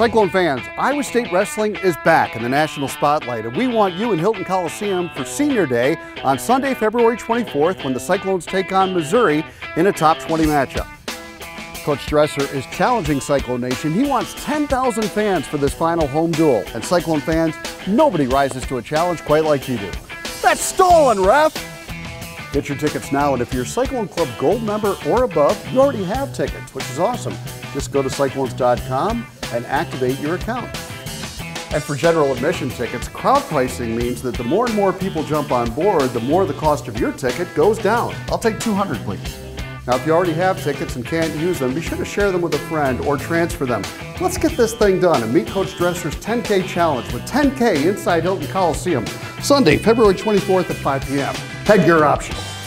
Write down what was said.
Cyclone fans, Iowa State Wrestling is back in the national spotlight, and we want you in Hilton Coliseum for Senior Day on Sunday, February 24th, when the Cyclones take on Missouri in a top 20 matchup. Coach Dresser is challenging Cyclone Nation. He wants 10,000 fans for this final home duel. And Cyclone fans, nobody rises to a challenge quite like you do. That's stolen, ref! Get your tickets now, and if you're a Cyclone Club Gold member or above, you already have tickets, which is awesome. Just go to cyclones.com and activate your account. And for general admission tickets, crowd pricing means that the more and more people jump on board, the more the cost of your ticket goes down. I'll take 200, please. Now, if you already have tickets and can't use them, be sure to share them with a friend or transfer them. Let's get this thing done and meet Coach Dresser's 10K challenge with 10K inside Hilton Coliseum, Sunday, February 24th at 5 p.m. Headgear optional.